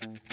Mm-hmm.